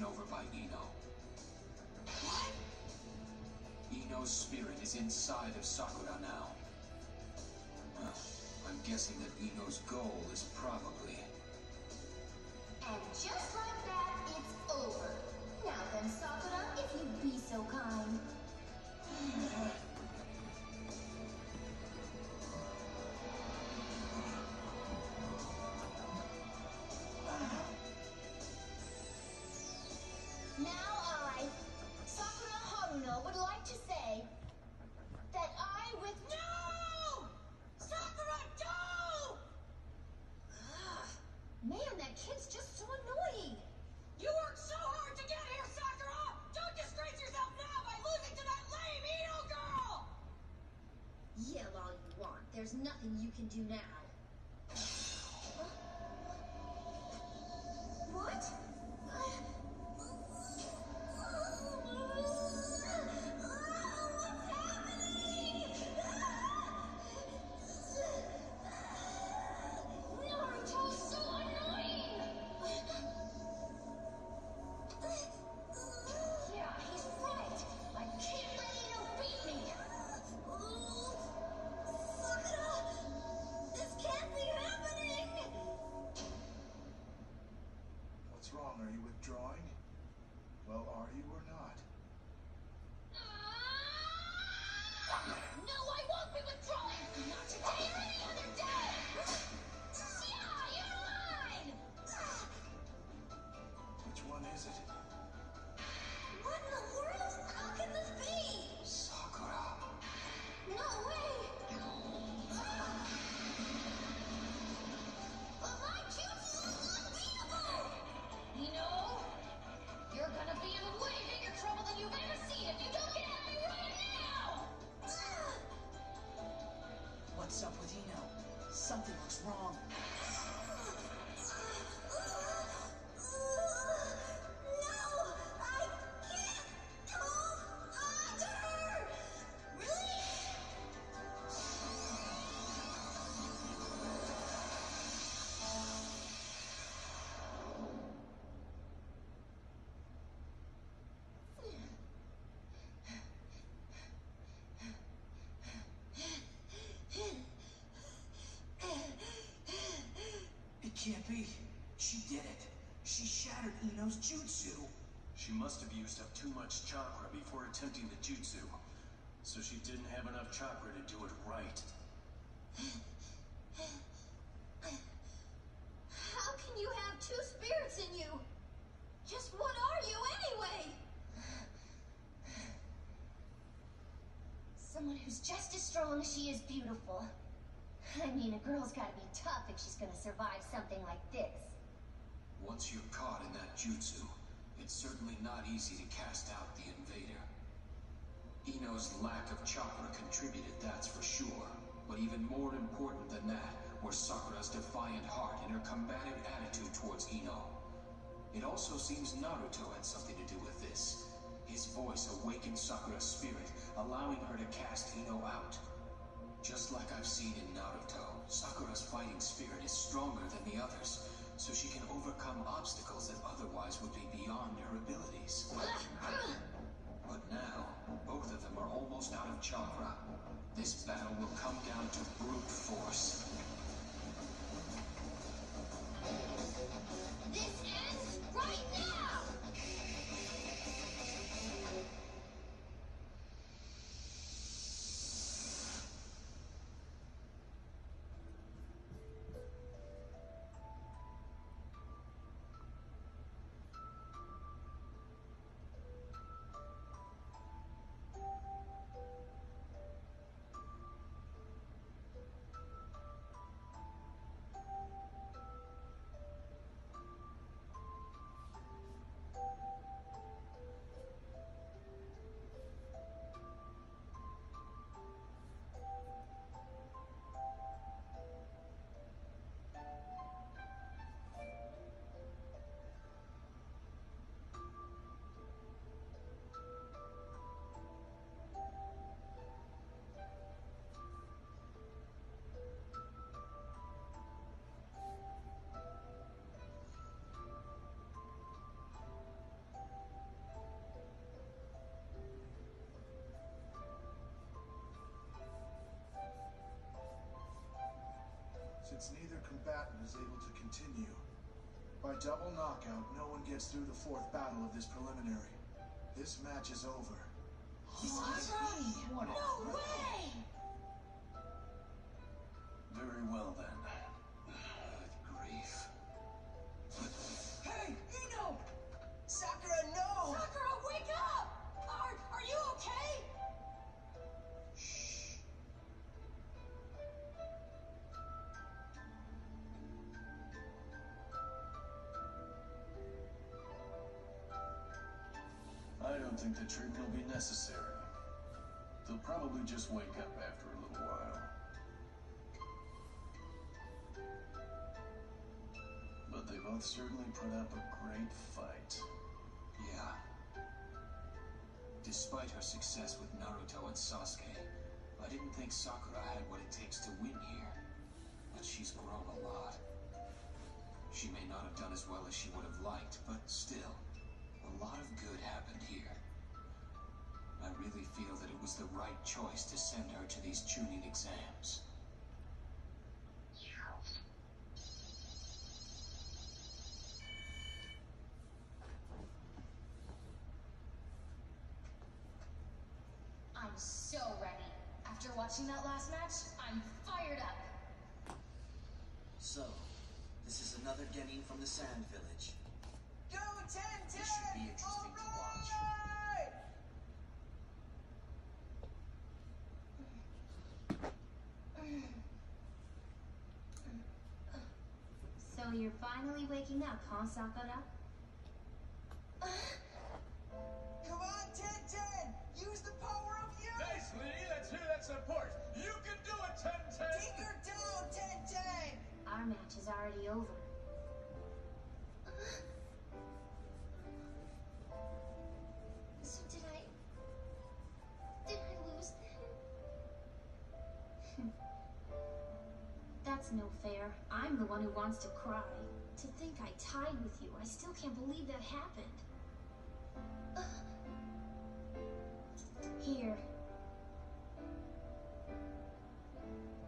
taken over by Ino. what? Ino's spirit is inside of Sakura now. Well, I'm guessing that Ino's goal is probably... And just like that, it's over. Now then, Sakura, if you'd be so kind. can do now. She shattered Ino's jutsu. She must have used up too much chakra before attempting the jutsu. So she didn't have enough chakra to do it right. How can you have two spirits in you? Just what are you anyway? Someone who's just as strong as she is beautiful. I mean, a girl's gotta be tough if she's gonna survive something like this. Once you're caught in that jutsu, it's certainly not easy to cast out the invader. Ino's lack of chakra contributed, that's for sure. But even more important than that were Sakura's defiant heart and her combative attitude towards Ino. It also seems Naruto had something to do with this. His voice awakened Sakura's spirit, allowing her to cast Ino out. Just like I've seen in Naruto, Sakura's fighting spirit is stronger than the others, so she can overcome obstacles that otherwise would be beyond her abilities. But now, both of them are almost out of chakra. This battle will come down to brute force. This ends right now! Moments, neither combatant is able to continue. By double knockout, no one gets through the fourth battle of this preliminary. This match is over. What? No way! Very well then. I don't think the treatment will be necessary. They'll probably just wake up after a little while. But they both certainly put up a great fight. Yeah. Despite her success with Naruto and Sasuke, I didn't think Sakura had what it takes to win here. But she's grown a lot. She may not have done as well as she would have liked, but still, a lot of good happened here. I really feel that it was the right choice to send her to these Chunin exams. I'm so ready. After watching that last match, I'm fired up. So, this is another Genin from the Sand Village. Go, Ten Ten! This should be interesting to watch. So you're finally waking up, huh, Sakura? Come on, Ten Ten! Use the power of you! Nice, Lee. Let's hear that support. You can do it, Ten Ten. Take her down, Ten Ten! Our match is already over. No fair. I'm the one who wants to cry. To think I tied with you, I still can't believe that happened. Here.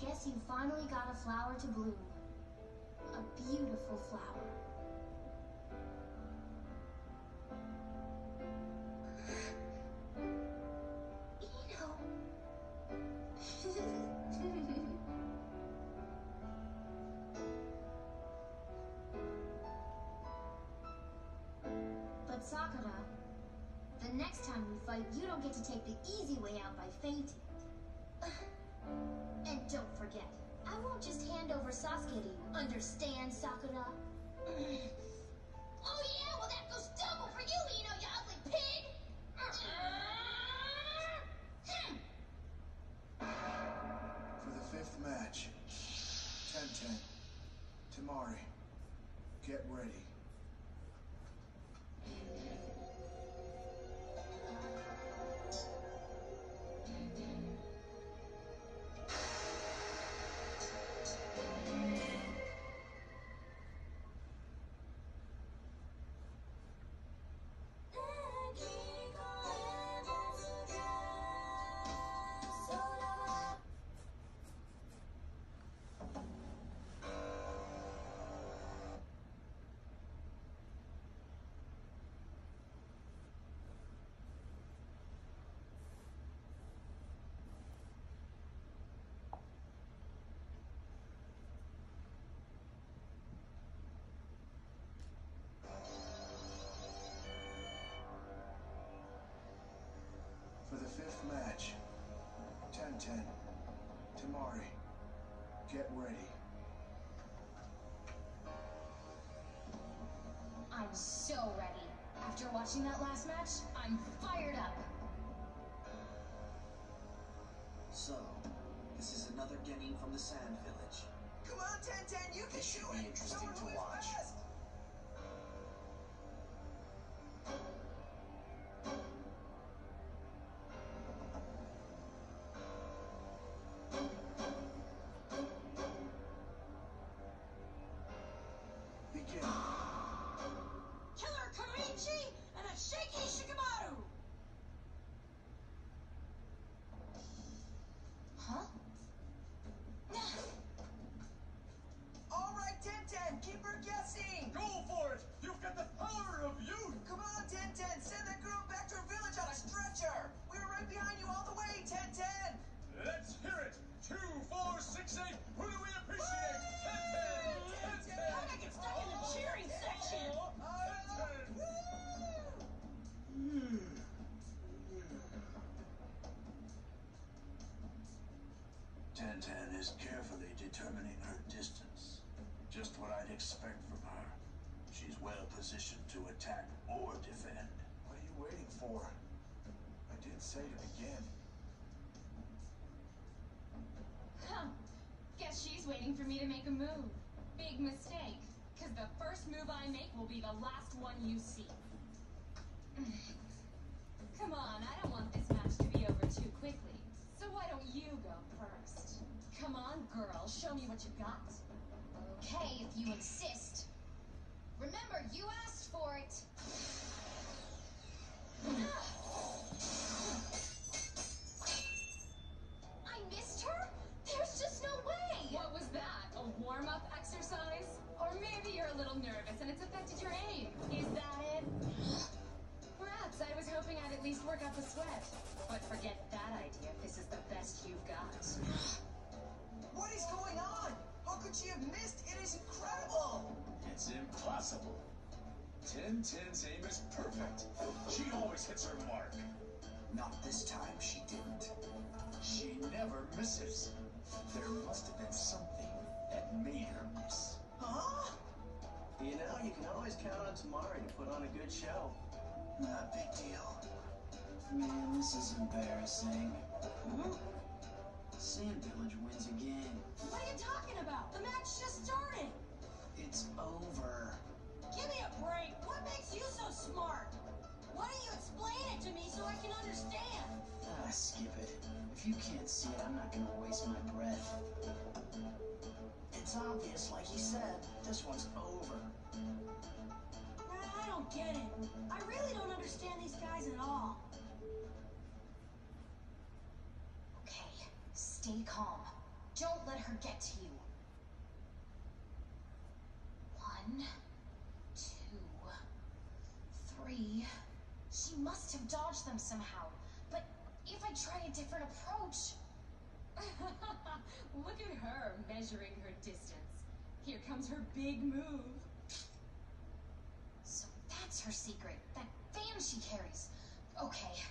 Guess you finally got a flower to bloom. A beautiful flower. Don't get to take the easy way out by fainting. And don't forget, I won't just hand over Sasuke to you. Understand, Sakura? Get ready. I'm so ready. After watching that last match, I'm fired up. So, this is another Genin from the Sand Village. Come on, Ten Ten, you can This should do be it! interesting Show her to watch. best! Is carefully determining her distance. Just what I'd expect from her. She's well positioned to attack or defend. What are you waiting for? I did say to begin. Huh. Guess she's waiting for me to make a move. Big mistake. Because the first move I make will be the last one you see. Come on, I don't want this match to be over too quickly. So why don't you go first? Come on, girl, show me what you've got. Okay, if you insist. Remember, you asked for it. I missed her? There's just no way! What was that? A warm-up exercise? Or maybe you're a little nervous and it's affected your aim. Is that it? Perhaps I was hoping I'd at least work up a sweat. But forget that idea if this is the best you've got. What is going on? How could she have missed? It is incredible! It's impossible. Ten Ten's aim is perfect. She always hits her mark. Not this time, she didn't. She never misses. There must have been something that made her miss. Huh? You know, you can always count on Temari to put on a good show. Not a big deal. Man, this is embarrassing. Hmm? Sand Village wins again. What are you talking Get to you. One, two, three. She must have dodged them somehow. But if I try a different approach. Look at her measuring her distance. Here comes her big move. So that's her secret. That fan she carries. Okay.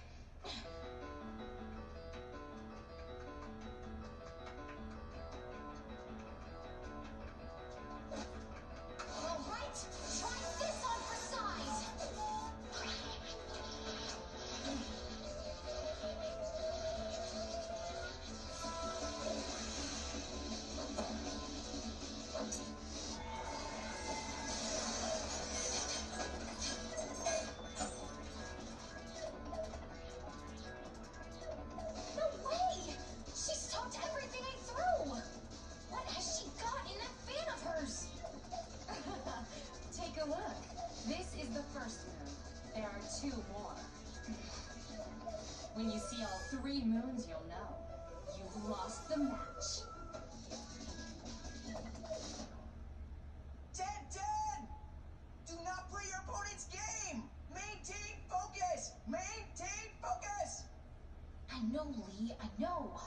I know, Lee, I know.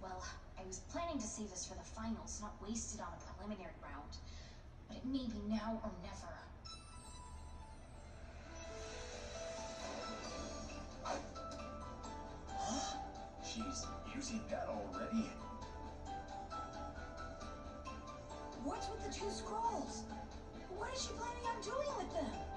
Well, I was planning to save this for the finals, not waste it on a preliminary round. But it may be now or never. She's using that already? What's with the two scrolls? What is she planning on doing with them?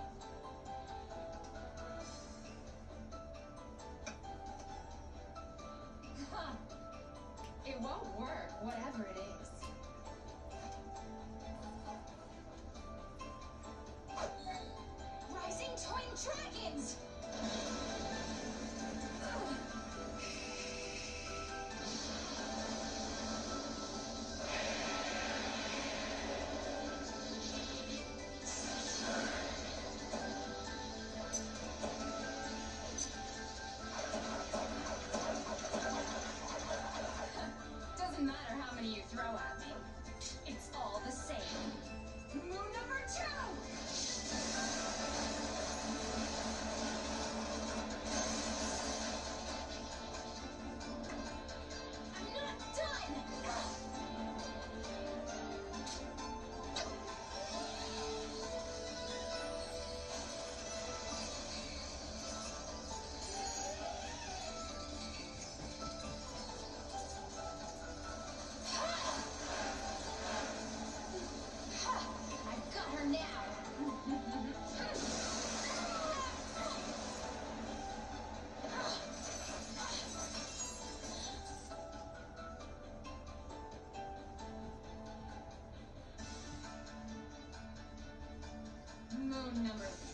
Thomas.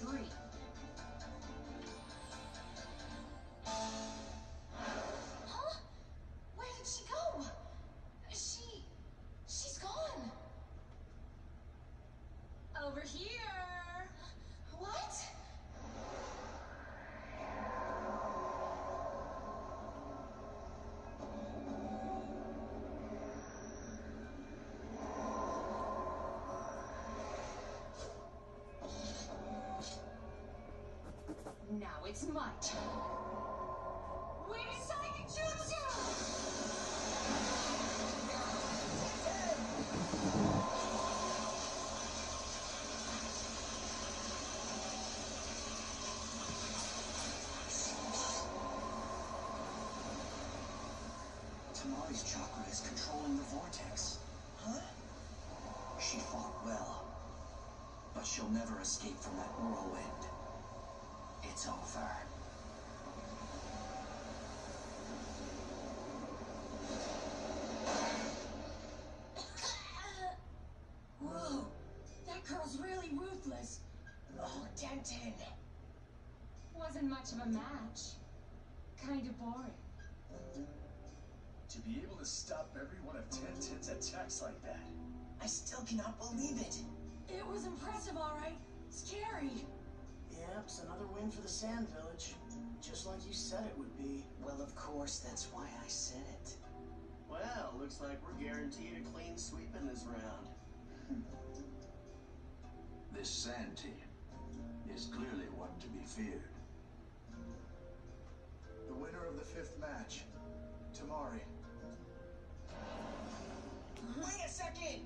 Its might. Wind Psychic Jutsu! Temari's chakra is controlling the vortex. Huh? She fought well, but she'll never escape from that whirlwind. It's over. Whoa, that girl's really ruthless. Oh, Denton! Wasn't much of a match. Kinda boring. To be able to stop every one of Tenten's attacks like that. I still cannot believe it. It was impressive, alright. Scary. Yep, it's another win for the Sand Village. Just like you said it would be. Well, of course, that's why I said it. Well, looks like we're guaranteed a clean sweep in this round. Hmm. This sand team is clearly one to be feared. The winner of the fifth match, Temari. Wait a second!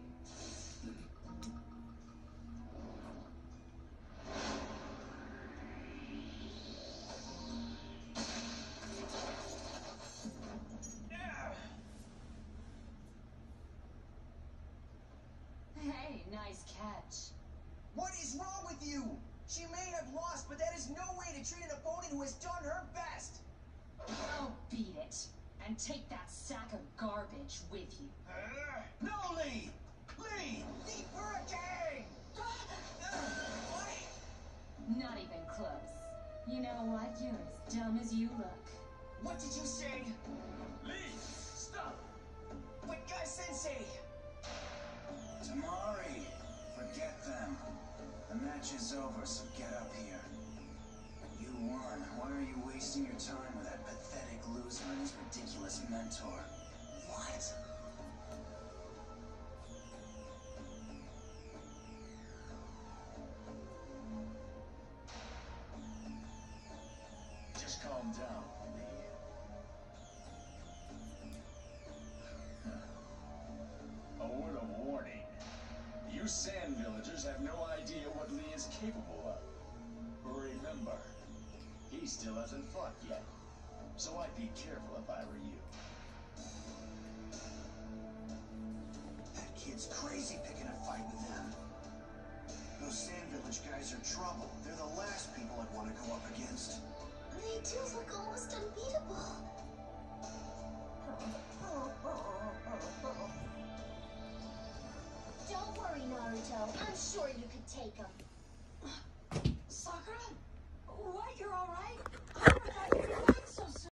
Dumb as you look. What did you say? Lee, stop! But Guy Sensei! Temari, forget them. The match is over, so get up here. You won. Why are you wasting your time with that pathetic loser and his ridiculous mentor? What? You sand villagers have no idea what Lee is capable of. Remember, he still hasn't fought yet. So I'd be careful if I were you. That kid's crazy picking a fight with them. Those Sand Village guys are trouble. They're the last people I'd want to go up against. They do look almost unbeatable. Don't Naruto. I'm sure you could take them.